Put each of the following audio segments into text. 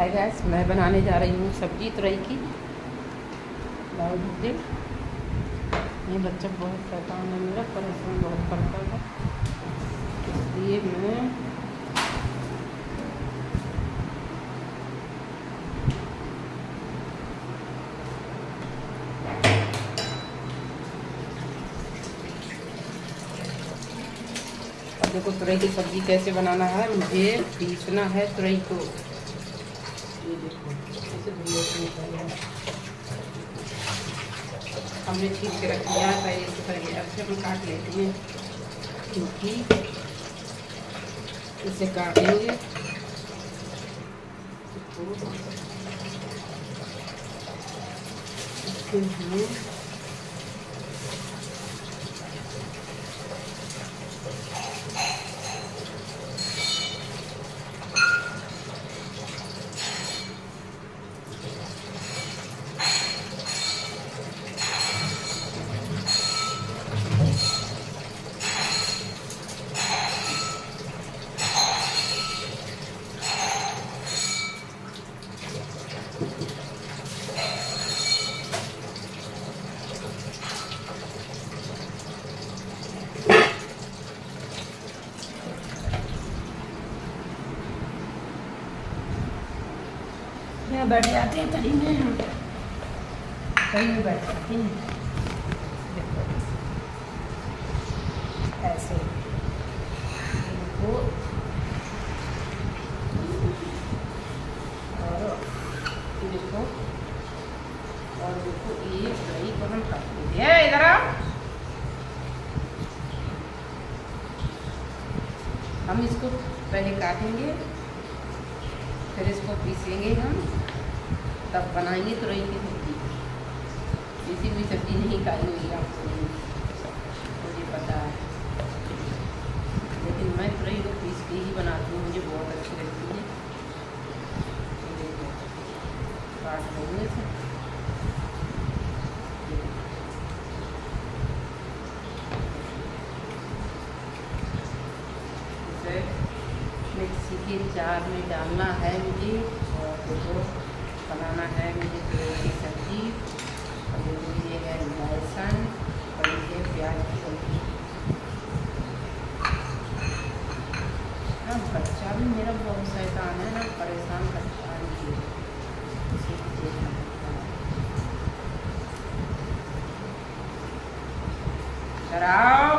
Hi guys मैं बनाने जा रही हूँ सब्ज़ी तुरई की। दीजिए ये बच्चा बहुत शैतान है मेरा परेशान बहुत करता है। इसलिए मैं देखो तुरई की सब्ज़ी कैसे बनाना है, मुझे पीसना है तुरई को ये देखो ऐसे धुले से निकालना है। हमने छीन के रख लिया है पहले से पहले अब से हम काट लेते हैं, क्योंकि इसे काटेंगे तो इसके बैठ जाते हैं तरी में हम बैठ जाते हैं ऐसे। इनको और और ये को हम इधर हम इसको पहले काटेंगे, फिर इसको पीसेंगे हम। तब बनाएँगे तुरई की सब्ज़ी। किसी भी सब्ज़ी नहीं खाई हुई आपको। मुझे पता है। लेकिन मैं तुरई को पीस के ही बनाती हूँ, मुझे बहुत अच्छी लगती है। काट लेंगे इसे मिक्सी के जार में डालना है मुझे, और देखो। बनाना है मुझे तुरई की सब्ज़ी, और ये है लहसुन और ये प्याज की सब्ज़ी ना बच्चा भी मेरा बहुत शैतान है, ना परेशान करता है। मुझे की देखना पड़ता डराओ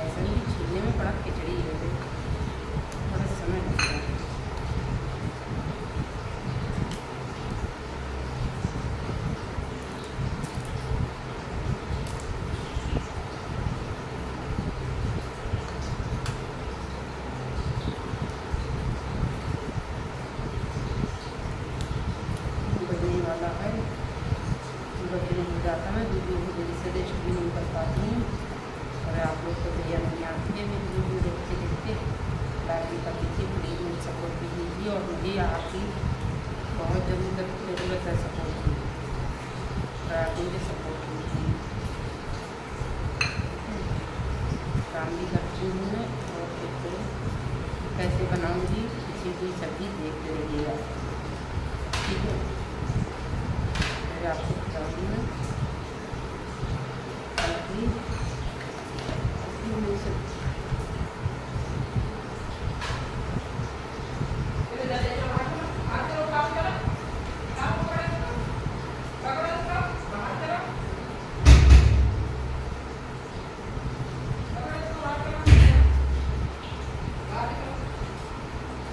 ऐसा नहीं छीलने में बड़ा खिचड़ी है ये। थोड़ा समय लगता है बजने वाला है बजने हो जाता है वीडियो को जल्दी से रेस्ट भी नहीं कर पाती हूँ और आप लोग तो भैया नहीं आती मेरी वीडियो देखते देखते लाइक कर दीजिए प्लीज़ मुझे सपोर्ट भी कीजिए और मुझे आपकी बहुत ज़रूरत ज़रूरत है सपोर्ट की और आप मुझे सपोर्ट कीजिए काम भी करती हूँ मैं और देखो कैसे बनाऊँगी, किसी भी सब्ज़ी देखते रहिएगा ठीक है फिर आपको बताऊँगी मैं ताकि इसकी मुझे सब्ज़ी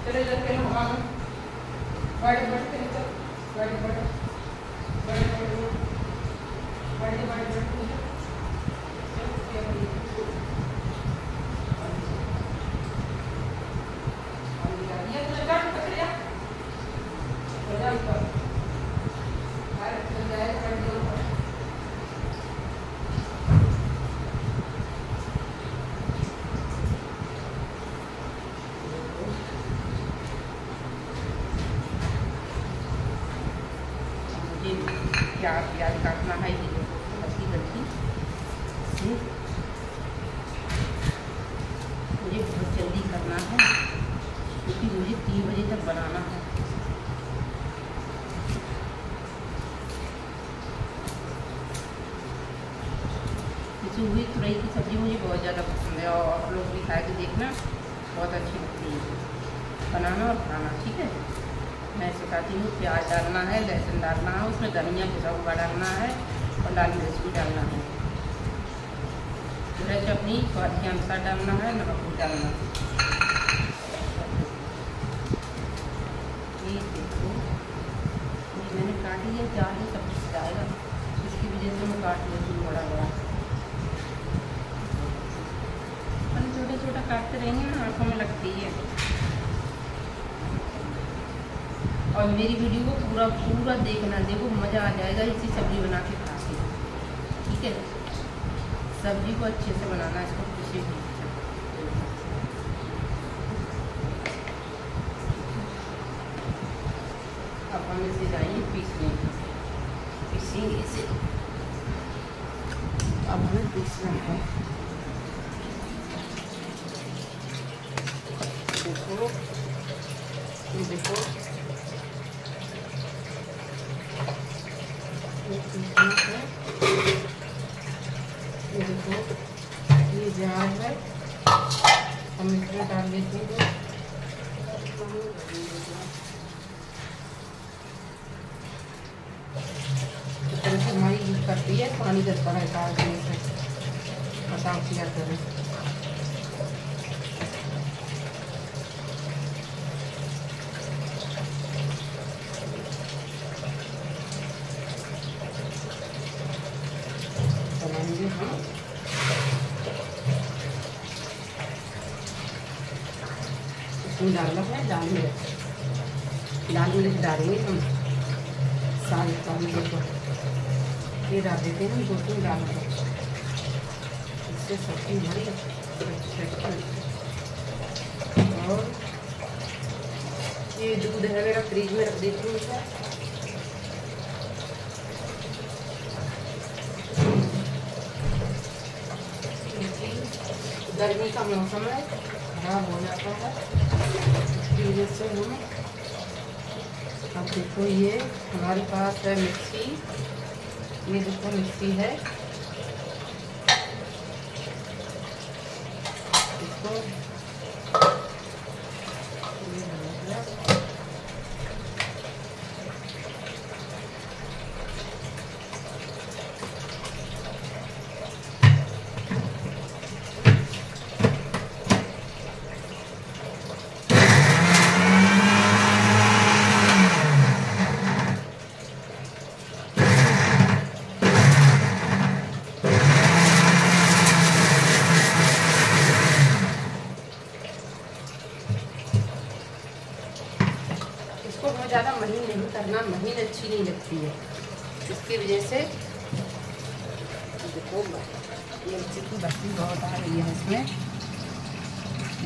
चले जाते हैं वहाँ बड़े बड़े चले चल बड़े बड़े बड़े बड़े बड़े बड़े बड़े मुझे प्याज प्याज काटना है ये। हल्की हल्की से मुझे बहुत जल्दी करना है, क्योंकि मुझे तीन बजे तक बनाना है। सूखी तुरई की सब्ज़ी मुझे बहुत ज़्यादा पसंद है, और आप लोग भी खा के देखना। बहुत अच्छी लगती है। बनाना और खाना, ठीक है? मैं सिखाती हूँ प्याज डालना है लहसुन डालना है, उसमें धनिया पिसा हुआ डालना है और लाल मिर्च भी डालना है। मिर्च अपनी स्वाद के अनुसार डालना है, नमक भी डालना है। काटी है ही सब कुछ वजह से मैं काट बड़ा छोटा छोटा काटते रहेंगे ना, आँखों में लगती है। और मेरी वीडियो को पूरा पूरा देखना, देखो, मज़ा आ जाएगा, इसी सब्ज़ी बना के खा के। ठीक है? सब्ज़ी को अच्छे से बनाना, इसको किसी भी अब इसे। अब हमें पीसना है देखो ये देखो ये पीसना है ये देखो ये जार है हम इसमें डाल देते हैं तरह से हमारी यूज़ करती है पानी डलता है डाल देने से मसाल किया करें बनाएँगे हम इसमें डालना है लाल मिर्च लाल मिर्च डालेंगे हम। सारे चावल को ये डाल देते हैं दो तीन डाल इससे सब्ज़ी हमारी और ये दूध है मेरा, फ्रिज में रख देती हूँ गर्मी का मौसम है, खराब हो जाता है। वजह से हम अब देखो, ये हमारे पास है मिक्सी ये देखो मिक्सी है। इसको ज़्यादा महीन नहीं करना महीन अच्छी नहीं लगती है इसकी वजह से देखो बत्ती बहुत आ रही है इसमें।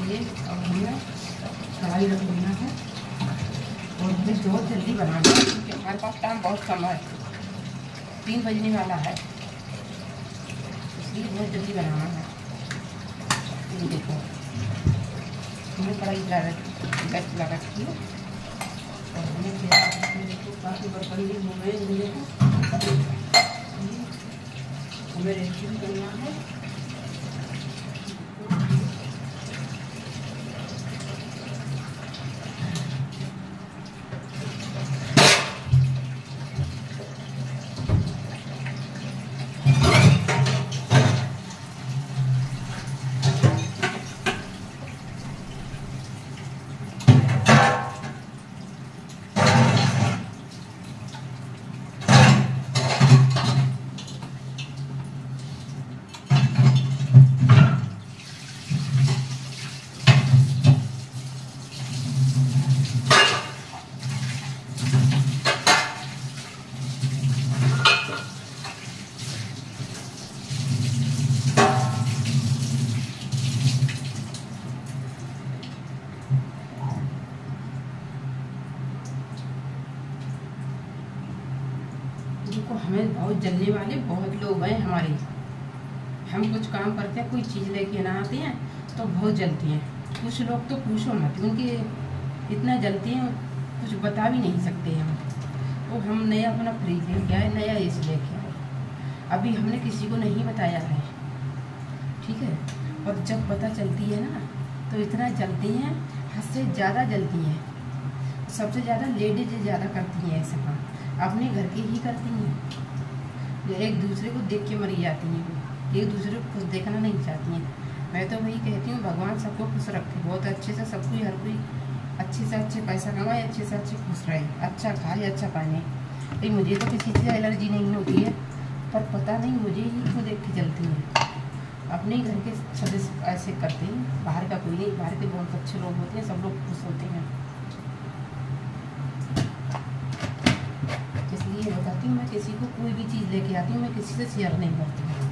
ये अब हमें कढ़ाई रख लेना है। और हमें बहुत जल्दी बनाना है क्योंकि हमारे पास टाइम बहुत कम है। तीन बजने वाला है। इसलिए बहुत जल्दी बनाना है। ये देखो। हमें कढ़ाई गैस लगा रखी है काफ़ी बड़ी हो गए मुझे हमें रेसिपी करना है देखो हमें बहुत जलने वाले, बहुत लोग हैं हमारे। हम कुछ काम करते हैं, कोई चीज़ लेके ना आते हैं तो बहुत जलते हैं। कुछ लोग तो पूछो मत, उनके इतना जलती हैं, कुछ बता भी नहीं सकते हम तो हम नया अपना फ्रिज लेके आए, नया ए सी लेके आए। अभी हमने किसी को नहीं बताया है। ठीक है? और जब पता चलती है ना तो इतना जलती हैं, हद से ज़्यादा जलती हैं। सबसे ज़्यादा लेडीज़ ज़्यादा करती हैं ऐसे काम। अपने घर के ही करती हैं। एक दूसरे को देख के मरी जाती हैं। एक दूसरे को खुश देखना नहीं चाहती हैं। मैं तो वही कहती हूँ, भगवान सबको खुश रखे। बहुत अच्छे से सब कोई, हर कोई अच्छे से अच्छे पैसा कमाए, अच्छे से अच्छे खुश रहे। अच्छा खाए अच्छा पहने भाई, मुझे तो किसी चीज़ एलर्जी नहीं होती है, पर पता नहीं, मुझे ही को देख के चलती है। अपने घर के सदस्य ऐसे करते हैं। बाहर का कोई नहीं, बाहर के बहुत अच्छे लोग होते हैं, सब लोग खुश होते हैं। इसलिए बताती हूँ मैं किसी को कोई भी चीज़ लेके आती हूँ, मैं किसी से शेयर नहीं करती हूँ।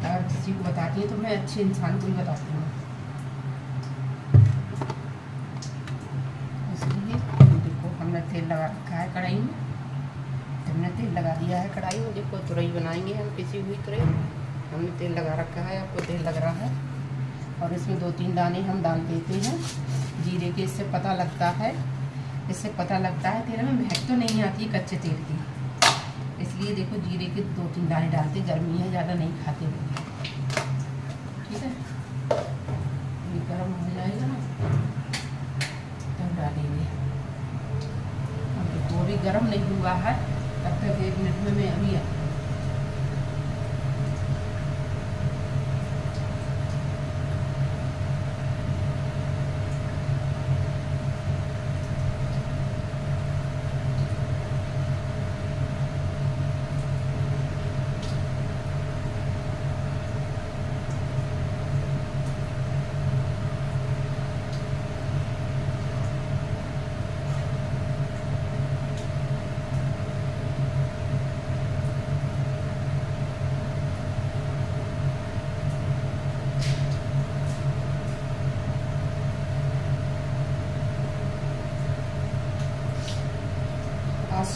अगर किसी को बताती हूँ तो मैं अच्छे इंसान को ही बताती हूँ। इसलिए देखो, हमने तेल लगा रखा है कढ़ाई में। हमने तेल लगा दिया है कढ़ाई में। देखो, तुरई बनाएँगे हम पिसी हुई तुरई। हमने तेल लगा रखा है, आपको तेल लग रहा है। और इसमें दो तीन दाने हम डाल देते हैं। जीरे के इससे पता लगता है। इससे पता लगता है तेल में महक तो नहीं आती कच्चे तेल की। इसलिए देखो जीरे के दो तीन दाने डालते, गर्मी है, ज़्यादा नहीं खाते ठीक है? गर्म हो जाएगा ना, तब डालेंगे। अब देखो अभी गर्म नहीं हुआ है, तब तक एक मिनट में मैं अभी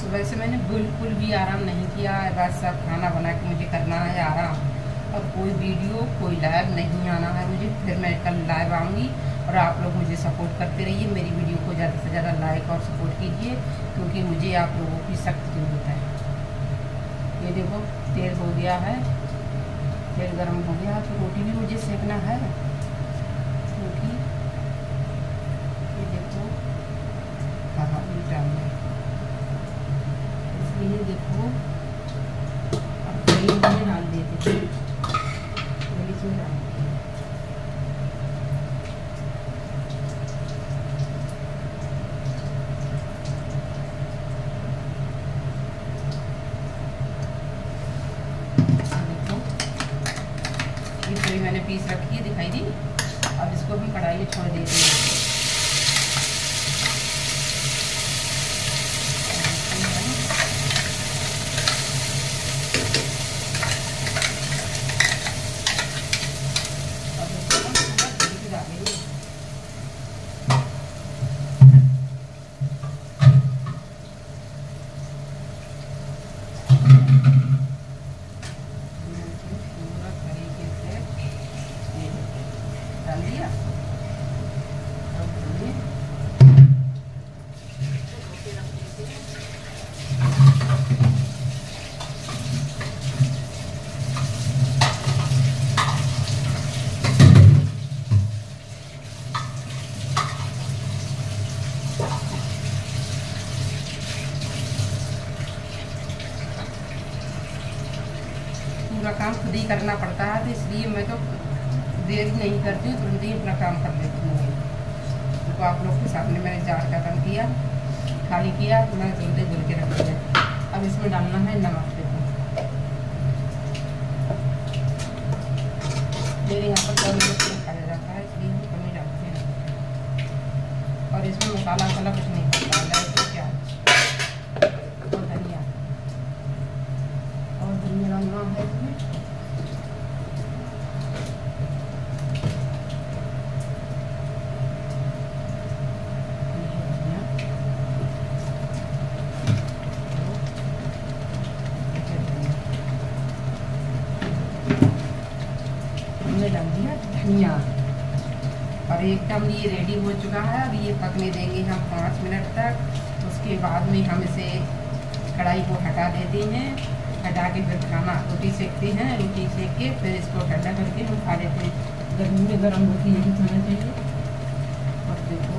सुबह से मैंने बिल्कुल भी आराम नहीं किया, बस सब खाना बना के मुझे करना है आराम। और कोई वीडियो कोई लाइव नहीं आना है मुझे, फिर मैं कल लाइव आऊँगी और आप लोग मुझे सपोर्ट करते रहिए, मेरी वीडियो को ज़्यादा से ज़्यादा लाइक और सपोर्ट कीजिए, क्योंकि मुझे आप लोगों की सख्त ज़रूरत है। ये देखो, तेल हो गया है, तेल गर्म हो गया तो रोटी भी मुझे सेकना है। रोटी ये देखो हाँ हाँ। डाल इसलिए देखो। अब तेल में डाल देते ये पूरी मैंने पीस रखी है, दिखाई दी। अब इसको हम कढ़ाई छोड़ देते हैं। पूरा काम खुद ही करना पड़ता है तो इसलिए मैं तो देर नहीं करती हूँ, तुरंत ही अपना काम कर लेती हूँ। तो आप लोग के सामने मैंने जार खत्म किया, खाली किया तो मैंने तुरंत ही धुल के रख दिया। अब इसमें डालना है नमक देखो। मेरे यहाँ पर कम खाया जाता है, इसलिए कम डालते हैं। और इसमें मसाला वसाला कुछ नहीं पड़ता लहसुन प्याज और धनिया धनिया। और एकदम ये रेडी हो चुका है। अब ये पकने देंगे हम पाँच मिनट तक। उसके बाद में हम इसे कढ़ाई को हटा देते हैं। हटा के फिर खाना रोटी सेकते हैं, रोटी सेक के फिर इसको ठंडा करके हम खा लेते हैं। गर्मी में गर्म रोटी यही खाना चाहिए। और देखो।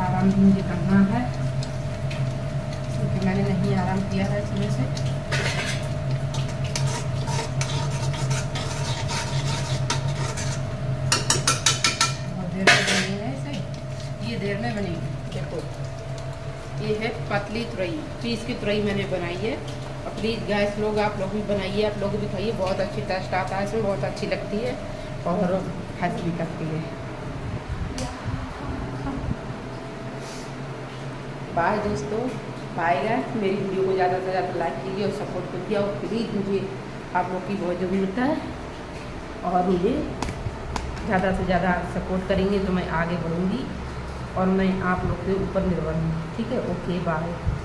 आराम भी मुझे करना है। क्योंकि मैंने नहीं आराम किया है सुबह से। देर में बनी है इसे? ये देर में बनेगी। देखो ये है, पतली तुरई। पीस की तुरई मैंने बनाई है। और प्लीज़ गैस लोग, आप लोग भी बनाइए, आप लोग भी खाइए। बहुत अच्छी टेस्ट आता है, इसमें बहुत अच्छी लगती है और हंस भी करती है। बाय दोस्तों। पाएगा मेरी वीडियो को ज़्यादा से ज़्यादा लाइक कीजिए और सपोर्ट कीजिए और प्लीज़ मुझे आप लोग की बहुत ज़रूरत है और मुझे ज़्यादा से ज़्यादा सपोर्ट करेंगे तो मैं आगे बढ़ूँगी। और मैं आप लोग के ऊपर निर्भर हूँ। ठीक है? Okay bye